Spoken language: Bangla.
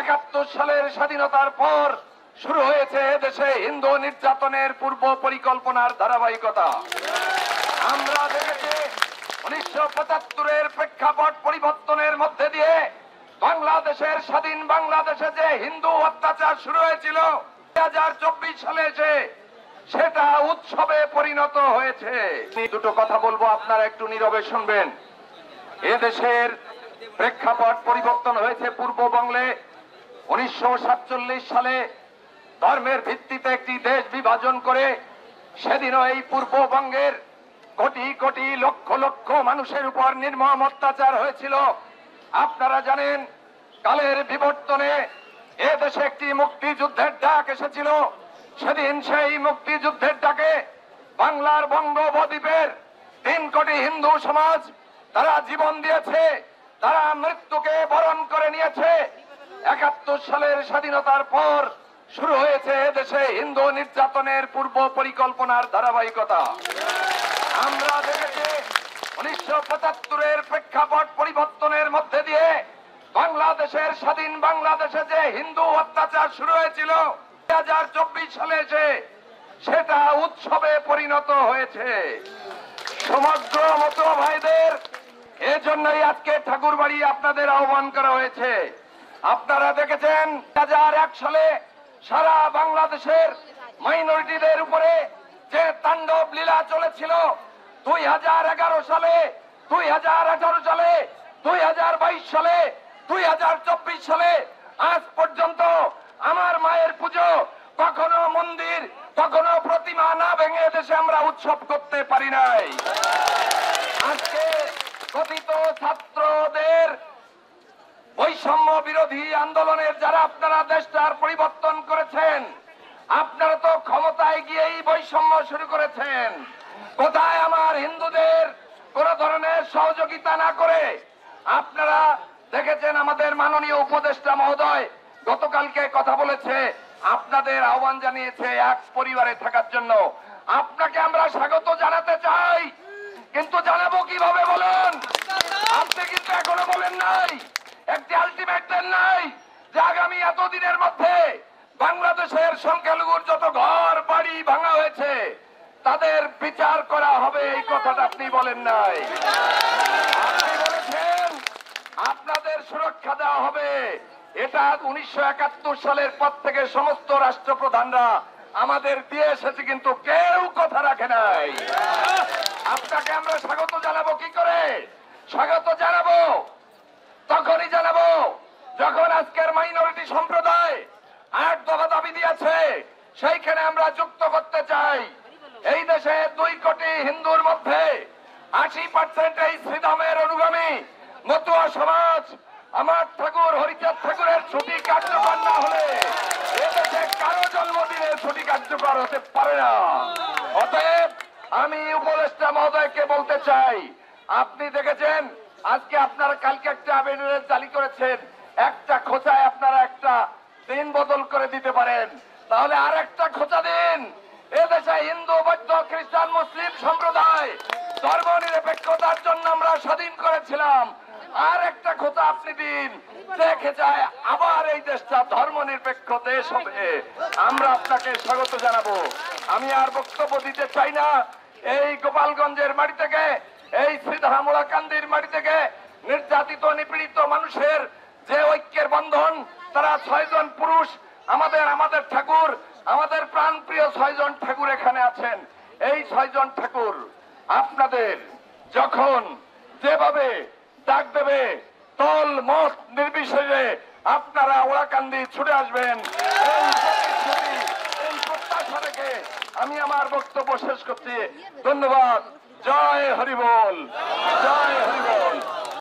একাত্তর সালের স্বাধীনতার পর শুরু হয়েছে দেশে হিন্দু নির্যাতনের পূর্ব পরিকল্পনার ধারাবাহিকতা। আমরা দেখেছি উনিশশো পঁচাত্তরের প্রেক্ষাপট পরিবর্তনের মধ্যে দিয়ে বাংলাদেশের স্বাধীন বাংলাদেশে যে হিন্দু অত্যাচার শুরু হয়েছিল, দুই হাজার চব্বিশ সালে এসে সেটা উৎসবে পরিণত হয়েছে। দুটো কথা বলব, আপনারা একটু নীরবে শুনবেন। এদেশের প্রেক্ষাপট পরিবর্তন হয়েছে পূর্ববঙ্গে উনিশশো সাতচল্লিশ সালে ধর্মের ভিত্তিতে একটি দেশ বিভাজন করে সেদিনও এই পূর্ববঙ্গের কোটি কোটি লক্ষ লক্ষ মানুষের উপর নির্মম অত্যাচার হয়েছিল। আপনারা জানেন, কালের বিবর্তনে এ দেশে একটি মুক্তিযুদ্ধের ডাক এসেছিল। সেদিন সেই মুক্তিযুদ্ধের ডাকে বাংলার বঙ্গোপদ্বীপের তিন কোটি হিন্দু সমাজ, তারা জীবন দিয়েছে, তারা মৃত্যুকে বরণ করে নিয়েছে একাত্তর সালের স্বাধীনতার পর শুরু হয়েছে দেশে হিন্দু নির্যাতনের পূর্ব পরিকল্পনার ধারাবাহিকতা। আমরা দেখেছি উনিশশো পঁচাত্তরের প্রেক্ষাপট পরিবর্তনের মধ্যে দিয়ে বাংলাদেশের স্বাধীন বাংলাদেশে যে হিন্দু অত্যাচার শুরু হয়েছিল, দুই হাজার চব্বিশ সালে এসে সেটা উৎসবে পরিণত হয়েছে। সমগ্র মতো ভাইদের এজন্যই আজকে ঠাকুর বাড়ি আপনাদের আহ্বান করা হয়েছে। আপনারা দেখেছেন এক সালে সারা বাংলাদেশের মাইনরিটিদের উপরে যে তাণ্ডব লীলা চলেছিল, দুই হাজার এগারো সালে, দুই হাজার আঠারো সালে, দুই হাজার বাইশ সালে, দুই হাজার চব্বিশ সালে, আজ পর্যন্ত আমার মায়ের পুজো কখনো মন্দির, কখনো প্রতিমা না ভেঙে দেশে আমরা উৎসব করতে পারি নাই। আজকে কথিত ছাত্রদের বৈষম্য বিরোধী আন্দোলনের যারা আপনারা দেশটার পরিবর্তন করেছেন, আপনারা তো ক্ষমতায় গিয়েই বৈষম্য শুরু করেছেন। কোথায় আমার হিন্দুদের কোন ধরনের সহযোগিতা না করে? আপনারা দেখেছেন আমাদের মাননীয় উপদেষ্টা মহোদয় গতকালকে কথা বলেছে, আপনাদের আহ্বান জানিয়েছে এক পরিবারে থাকার জন্য। আপনাকে আমরা স্বাগত জানাতে চাই কিন্তু জানাব কীভাবে বলেন আপনি কিন্তু এখনও বলেন নাই একটি আলটিমেট দেন নাই যে আগামী এতদিনের মধ্যে বাংলাদেশের সংখ্যালঘুর যত ঘর, বাড়ি ভাঙা হয়েছে, তাদের বিচার করা হবে, এই কথাটা আপনি বলেন নাই। আপনাদের সুরক্ষা দেওয়া হবে। এটা উনিশশো একাত্তর সালের পর থেকে সমস্ত রাষ্ট্রপ্রধানরা আমাদের দিয়ে এসেছে, কিন্তু কেউ কথা রাখে নাই। আপনাকে আমরা স্বাগত জানাব, কি করে স্বাগত জানাব তখনই জানাব যখন আজকের মাইনরিটি সম্প্রদায় আট দফা দাবি দিয়েছে সেইখানে আমরা যুক্ত করতে চাই। এই দেশে দুই কোটি হিন্দুর মধ্যে আশি পার্সেন্ট এই শ্রীধামের অনুগামী মতুয়া সমাজ আমার ঠাকুর, হরিচাঁদ ঠাকুরের ছুটি কার্যকর না হলে এদেশে কারও জন্মদিনের ছুটি কার্যকর হতে পারে না। অতএব আমি উপদেষ্টা মহোদয়কে বলতে চাই, আপনি দেখেছেন, আজকে আপনারা কালকে একটা আবেদনের জারি করেছেন। একটা খোঁচায় আপনারা একটা দিন বদল করে দিতে পারেন। তাহলে আর একটা খোঁচা দিন। এদেশে হিন্দু, বৌদ্ধ, খ্রিস্টান, মুসলিম সম্প্রদায় ধর্ম নিরপেক্ষতার জন্য আমরা স্বাধীন করেছিলাম। আর একটা খোঁচা আপনি দিন। দেখে যায় আবার এই দেশটা ধর্ম নিরপেক্ষ দেশ হবে। আমরা আপনাকে স্বাগত জানাব। আমি আর বক্তব্য দিতে চাই না। এই গোপালগঞ্জের মাটি থেকে, এই শ্রীধামুড়া কান্দির মাটি থেকে নির্যাতিত, নিপীড়িত মানুষের যে ঐক্যের বন্ধন তারা ছয়জন পুরুষ, আমাদের আমাদের ঠাকুর, আমাদের প্রাণ প্রিয় ছয়জন ঠাকুর এখানে আছেন। এই ছয়জন ঠাকুর আপনাদের যখন যেভাবে ডাক দেবে, তল মত নির্বিশেষে আপনারা ওড়াকান্দি ছুটে আসবেন। এই আমি আমার বক্তব্য শেষ করছি। ধন্যবাদ। জয় হরিবল জয় হরিবল